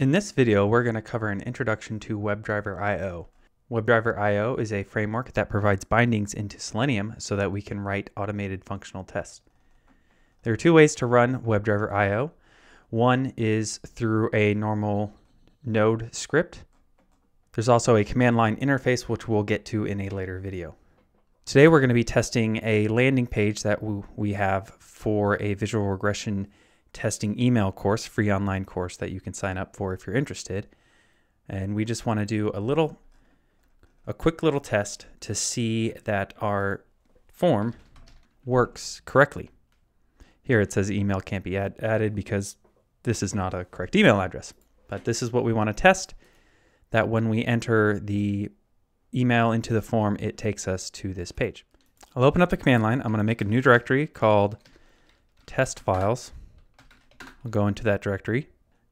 In this video, we're going to cover an introduction to WebDriver IO. WebDriver IO is a framework that provides bindings into Selenium so that we can write automated functional tests. There are two ways to run WebDriver IO. One is through a normal node script. There's also a command line interface, which we'll get to in a later video. Today, we're going to be testing a landing page that we have for a visual regression testing email course, free online course that you can sign up for if you're interested. And we just want to do a little, a quick little test to see that our form works correctly. Here it says email can't be add, added because this is not a correct email address. But this is what we want to test, that when we enter the email into the form, it takes us to this page. I'll open up the command line. I'm going to make a new directory called test files. I'll go into that directory.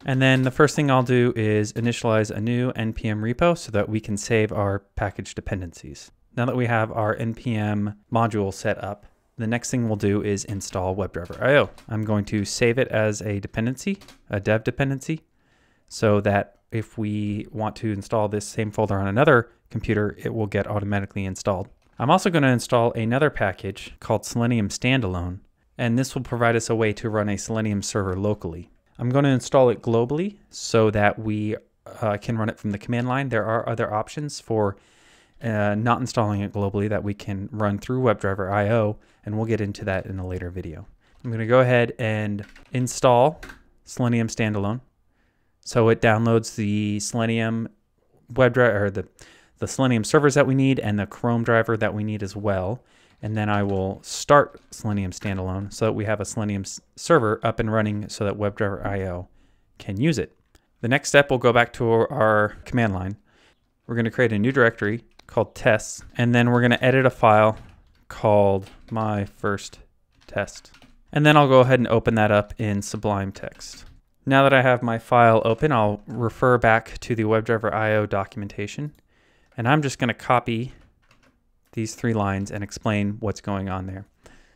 And then the first thing I'll do is initialize a new npm repo so that we can save our package dependencies. Now that we have our npm module set up, the next thing we'll do is install WebDriver.io. I'm going to save it as a dependency, a dev dependency, so that if we want to install this same folder on another computer, it will get automatically installed. I'm also going to install another package called Selenium Standalone, and this will provide us a way to run a Selenium server locally. I'm going to install it globally so that we uh, can run it from the command line. There are other options for uh, not installing it globally that we can run through WebDriver IO, and we'll get into that in a later video. I'm going to go ahead and install Selenium Standalone. So it downloads the Selenium WebDriver or the the Selenium servers that we need and the Chrome driver that we need as well and then I will start Selenium standalone so that we have a Selenium server up and running so that WebDriver IO can use it. The next step, we'll go back to our command line. We're going to create a new directory called tests, and then we're going to edit a file called my first test. And then I'll go ahead and open that up in Sublime Text. Now that I have my file open, I'll refer back to the WebDriver IO documentation, and I'm just going to copy these three lines and explain what's going on there.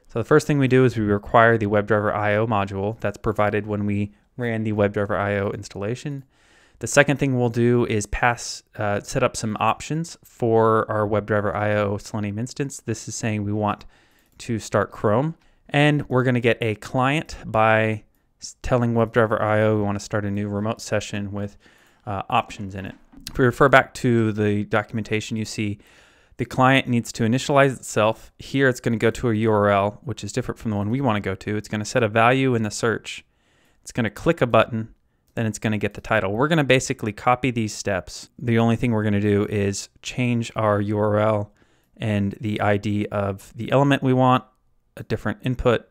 So the first thing we do is we require the WebDriver IO module that's provided when we ran the WebDriver IO installation. The second thing we'll do is pass, uh, set up some options for our WebDriver IO Selenium instance. This is saying we want to start Chrome, and we're going to get a client by telling WebDriver IO we want to start a new remote session with uh, options in it. If we refer back to the documentation, you see the client needs to initialize itself. Here it's going to go to a URL, which is different from the one we want to go to. It's going to set a value in the search. It's going to click a button, then it's going to get the title. We're going to basically copy these steps. The only thing we're going to do is change our URL and the ID of the element we want, a different input,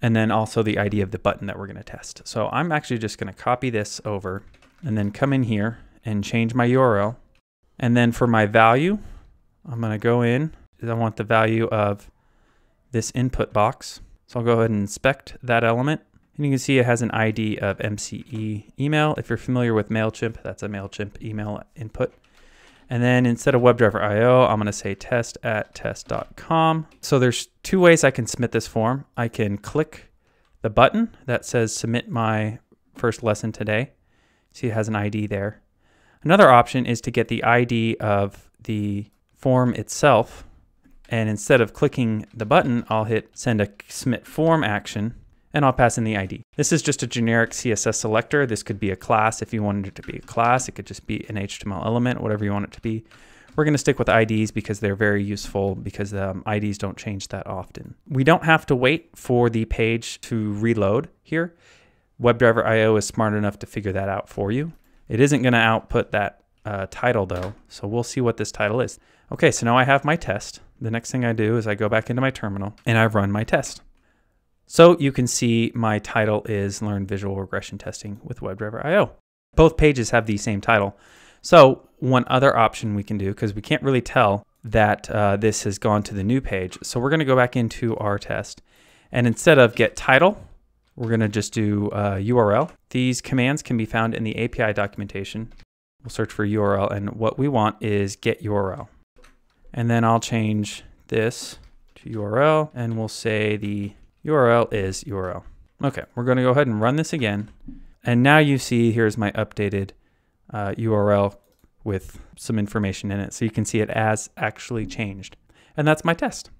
and then also the ID of the button that we're going to test. So I'm actually just going to copy this over and then come in here and change my URL. And then for my value, I'm going to go in. I want the value of this input box. So I'll go ahead and inspect that element. And you can see it has an ID of MCE email. If you're familiar with MailChimp, that's a MailChimp email input. And then instead of WebDriver IO, I'm going to say test at test.com. So there's two ways I can submit this form. I can click the button that says submit my first lesson today. See, it has an ID there. Another option is to get the ID of the form itself. And instead of clicking the button, I'll hit send a submit form action and I'll pass in the ID. This is just a generic CSS selector. This could be a class if you wanted it to be a class. It could just be an HTML element, whatever you want it to be. We're going to stick with IDs because they're very useful because um, IDs don't change that often. We don't have to wait for the page to reload here. WebDriver IO is smart enough to figure that out for you. It isn't going to output that uh, title though, so we'll see what this title is. Okay, so now I have my test. The next thing I do is I go back into my terminal and I run my test. So you can see my title is Learn Visual Regression Testing with WebDriver IO. Both pages have the same title. So one other option we can do, because we can't really tell that uh, this has gone to the new page. So we're going to go back into our test. And instead of get title, we're going to just do uh, URL. These commands can be found in the API documentation. We'll search for URL. And what we want is get URL. And then I'll change this to URL and we'll say the URL is URL. Okay, we're going to go ahead and run this again. And now you see here's my updated uh, URL with some information in it. So you can see it as actually changed. And that's my test.